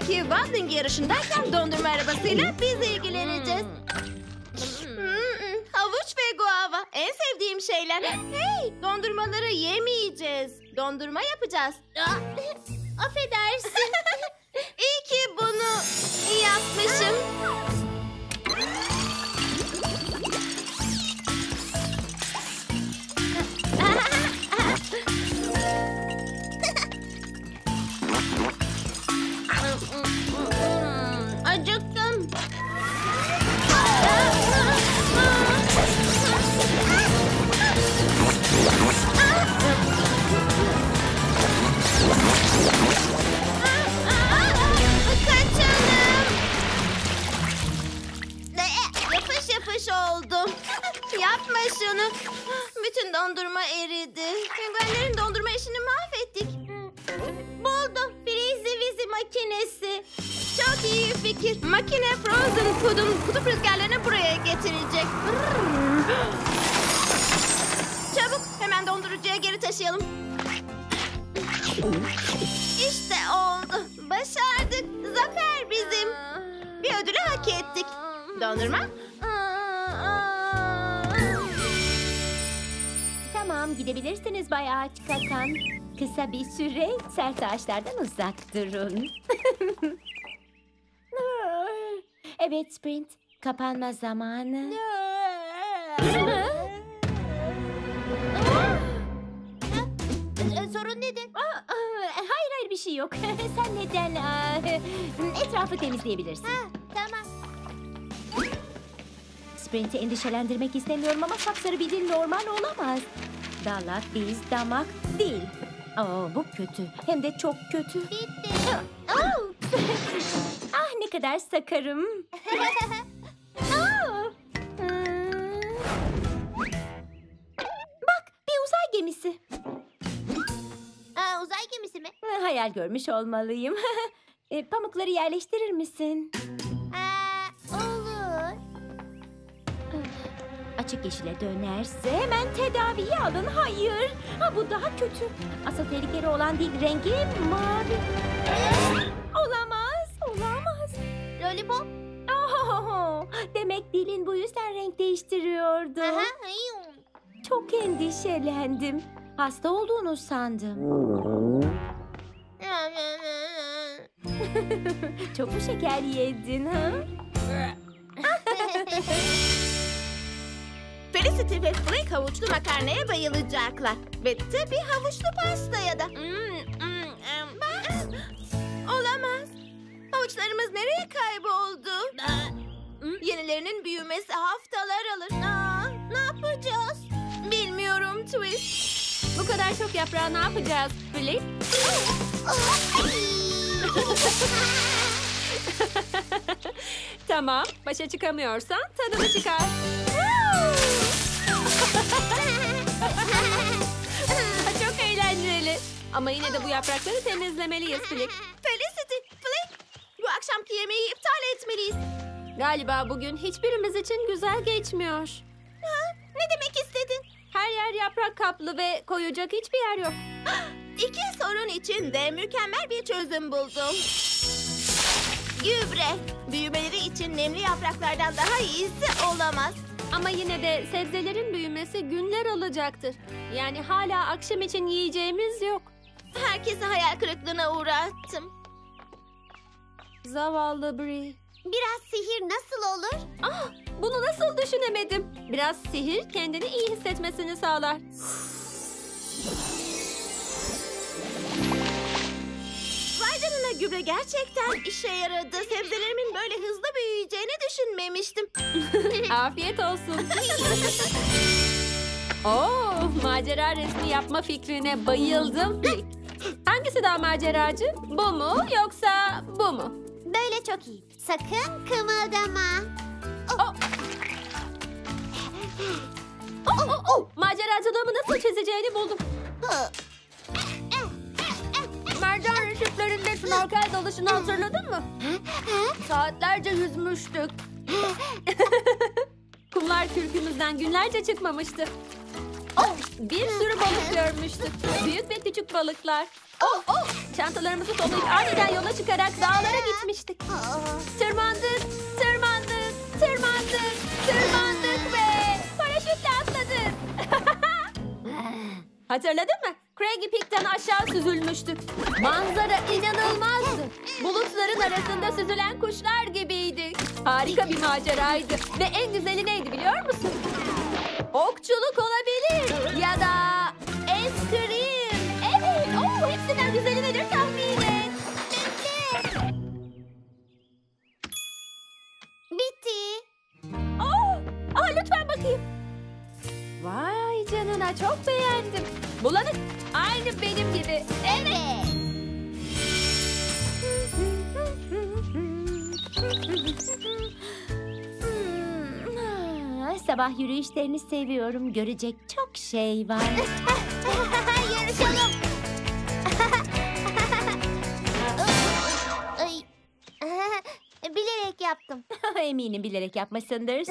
Sonraki waddling yarışındayken dondurma arabasıyla biz ilgileneceğiz. Hmm, havuç ve guava. En sevdiğim şeyler. Hey, dondurmaları yemeyeceğiz. Dondurma yapacağız. Affedersin. İyi ki bunu yapmışım. Yapma şunu. Bütün dondurma eridi. Penguenlerin dondurma işini mahvettik. Buldum. Freezy Wizy makinesi. Çok iyi fikir. Makine Frozen Food'un kutup rüzgarlarını buraya getirecek. Çabuk hemen dondurucuya geri taşıyalım. İşte oldu. Başardık. Zafer bizim. Bir ödülü hak ettik. Dondurma? Tamam gidebilirsiniz Bay Ağaç Kakan. Kısa bir süre sert ağaçlardan uzak durun. evet Sprint. Kapanma zamanı. Sorun nedir? Hayır hayır bir şey yok. Sen neden etrafı temizleyebilirsin. Tamam. Sprint'i endişelendirmek istemiyorum ama sapsarı bir dil normal olamaz. Dalak, diz, damak, dil. Aa, bu kötü. Hem de çok kötü. Bitti. Ah ne kadar sakarım. Hmm. Bak bir uzay gemisi. Aa, uzay gemisi mi? Ha, Hayal görmüş olmalıyım. E, Pamukları yerleştirir misin? Açık yeşile dönerse hemen tedaviyi alın. Hayır. Ha, bu daha kötü. Asıl tehlikeli olan değil rengi mavi. Olamaz. Olamaz. Lollipop. Oh, demek dilin bu yüzden renk değiştiriyordu. Aha. hayır. Çok endişelendim. Hasta olduğunu sandım. Çok mu şeker yedin ha? Felicity ve Flake havuçlu makarnaya bayılacaklar. Ve tabii havuçlu pastaya da. Bak. Olamaz. Havuçlarımız nereye kayboldu? Yenilerinin büyümesi haftalar alır. Aa, ne yapacağız? Bilmiyorum Twist. Bu kadar çok yaprağı ne yapacağız Flip? Tamam, başa çıkamıyorsan tadını çıkar. Ama yine de bu yaprakları temizlemeliyiz Flip. Felicity, Flake. Bu akşamki yemeği iptal etmeliyiz. Galiba bugün hiçbirimiz için güzel geçmiyor. Ne demek istedin? Her yer yaprak kaplı ve koyacak hiçbir yer yok. İki sorun için de mükemmel bir çözüm buldum. Gübre. Büyümeleri için nemli yapraklardan daha iyisi olamaz. Ama yine de sebzelerin büyümesi günler alacaktır. Yani hala akşam için yiyeceğimiz yok. Herkesi hayal kırıklığına uğrattım. Zavallı Brie. Biraz sihir nasıl olur? Ah, bunu nasıl düşünemedim? Biraz sihir kendini iyi hissetmesini sağlar. Vay canına gübre gerçekten işe yaradı. Sebzelerimin böyle hızlı büyüyeceğini düşünmemiştim. Afiyet olsun. Oo, macera resmi yapma fikrine bayıldım. Hangisi daha maceracı? Bu mu yoksa bu mu? Böyle çok iyi. Sakın kımıldama. Oh. Oh, oh, oh. Maceracılığımı nasıl çizeceğini buldum. Mercan resiflerinde snorkel dalışını hatırladın mı? Saatlerce yüzmüştük. Kumlar kürkümüzden günlerce çıkmamıştı. Oh, bir sürü balık görmüştük. Büyük ve küçük balıklar. Oh, oh. Çantalarımızı toplayıp aniden yola çıkarak dağlara gitmiştik. Tırmandık, tırmandık, tırmandık, tırmandık ve paraşütle atladık. Hatırladın mı? Craggy Peak'ten aşağı süzülmüştük. Manzara inanılmazdı. Bulutların arasında süzülen kuşlar gibiydi. Harika bir maceraydı. Ve en güzeli neydi biliyor musun? Okçuluk olabilir. Ya da güzeli nedir tahmin et. Bitti. Aa, aa, lütfen bakayım. Vay canına çok beğendim. Bulanık. Aynı benim gibi. Evet. Hmm, ah, Sabah yürüyüşlerini seviyorum. Görecek çok şey var. Yarışalım. Yaptım. Eminim bilerek yapmışsındır.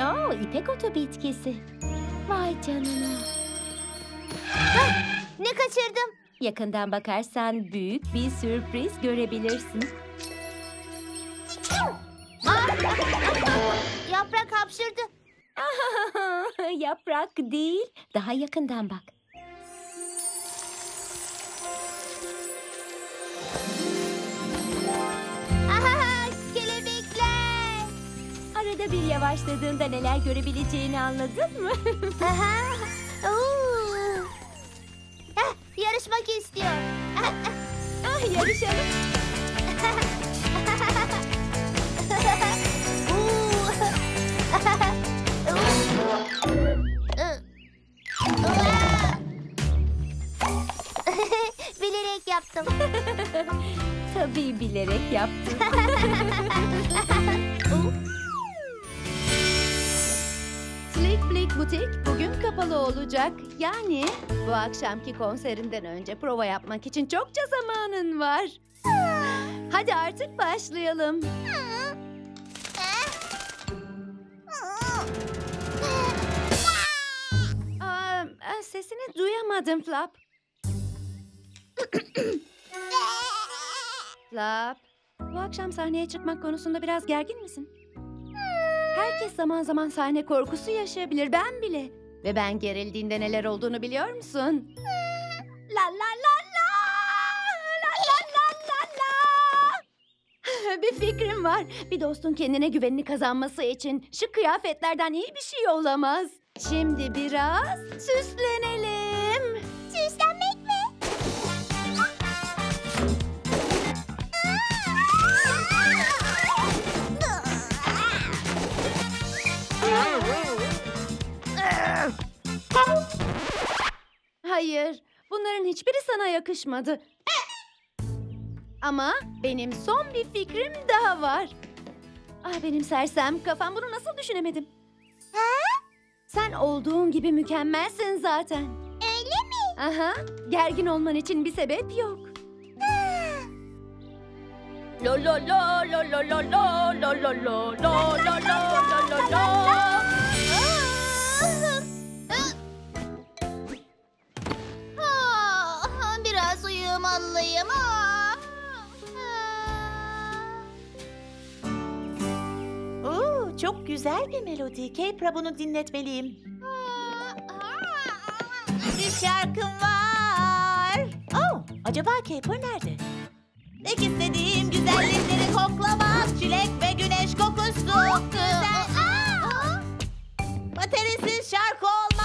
Oo, ipek otu bitkisi. Vay canına. ne kaçırdım? Yakından bakarsan büyük bir sürpriz görebilirsin. Yaprak hapşırdı. Yaprak değil, daha yakından bak. Yavaşladığında neler görebileceğini anladın mı? Aha. Oo. Heh, yarışmak istiyor. ah, yarışalım. Bilerek yaptım. Tabii bilerek yaptım. Blick Butik bugün kapalı olacak. Yani bu akşamki konserinden önce prova yapmak için çokça zamanın var. Hadi artık başlayalım. Aa, sesini duyamadım Flap. Flap, bu akşam sahneye çıkmak konusunda biraz gergin misin? Herkes zaman zaman sahne korkusu yaşayabilir, ben bile. Ve ben gerildiğinde neler olduğunu biliyor musun? La la la la! La la la la la! bir fikrim var. Bir dostun kendine güvenini kazanması için şu kıyafetlerden iyi bir şey olamaz. Şimdi biraz süslenelim. Hayır, bunların hiçbiri sana yakışmadı. Ama benim son bir fikrim daha var. Ah benim sersem kafam bunu nasıl düşünemedim? Sen olduğun gibi mükemmelsin zaten. Öyle mi? Aha, gergin olman için bir sebep yok. Lo lo lo lo lo lo lo lo lo lo lo lo lo lo lo çok güzel bir melodi. Kepra bunu dinletmeliyim. Bir şarkım var. Oh, acaba Caper nerede? Tek istediğim güzellikleri koklamak. Çilek ve güneş kokusu. Güzel. Baterisiz şarkı olmaz.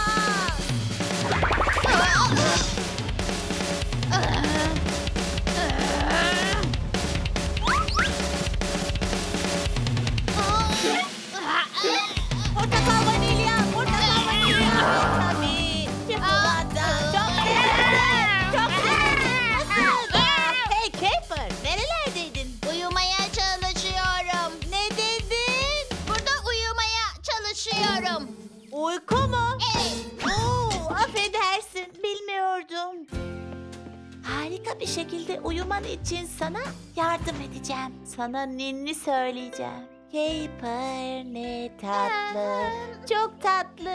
İçin sana yardım edeceğim. Sana ninni söyleyeceğim. Caper ne tatlı, çok tatlı.